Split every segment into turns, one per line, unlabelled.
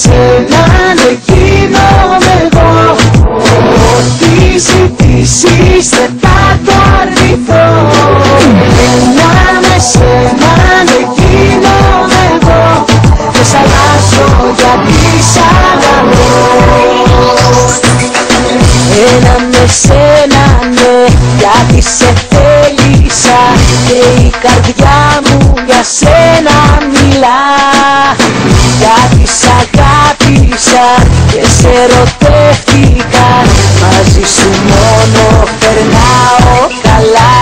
σένα να γίνομαι εγώ Ό,τι ζητήσεις δεν θα το αρνηθώ. Ένα με σένα να γίνομαι εγώ Δεν σ' αλλάζω γιατί σ' αγαπώ. Ένα με σένα ναι γιατί σε θέλησα. Και η καρδιά μου για σένα μιλά. Γιατί σ' αγαπώ ερωτεύτηκα Μαζί σου μόνο περνάω καλά.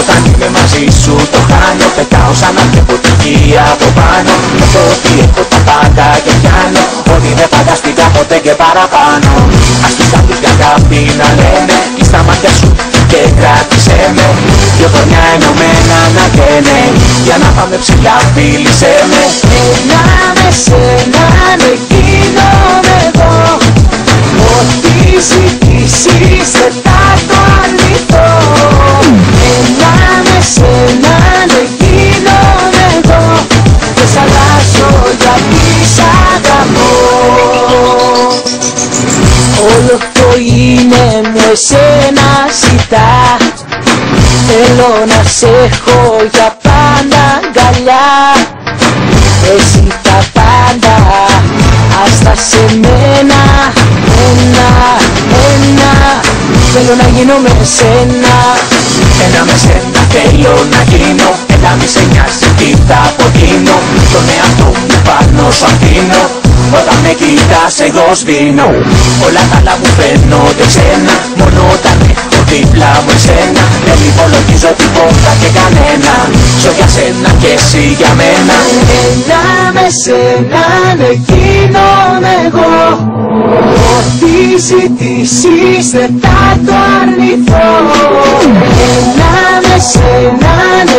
Όταν είμαι μαζί σου το χάνω Πετάω σαν να βλέπω τη γη από πάνω. Νιώθω ότι έχω τα πάντα και πιάνω. Ότι δεν φανταστήκα ποτέ και παραπάνω. Ας τους άλλους για αγάπη να λένε Κλείς τα μάτια σου και κράτησέ με Δυο κορμιά ενωμένα να καίνε Για να πάμε ψηλά φίλησέ με
είναι μες σένα ζητά Θέλω να σε έχω για πάντα αγκαλιά. Εσύ τα πάντα Άστα σε μένα. Ένα, ένα. Θέλω να γίνω μες σένα
Ένα. Μες σένα θέλω να γίνω κοιτάς εγώ σβήνω. Όλα τα άλλα μου φαίνονται ξένα. Μόνο όταν έχω δίπλα μου εσένα. Δεν υπολογίζω τίποτα και κανένα. Ζω για σένα και εσύ για μένα.
Ένα με σένα εκείνο εγώ. Ό,τι ζητήσεις δεν θα το αρνηθώ. Ένα με σένα εκείνο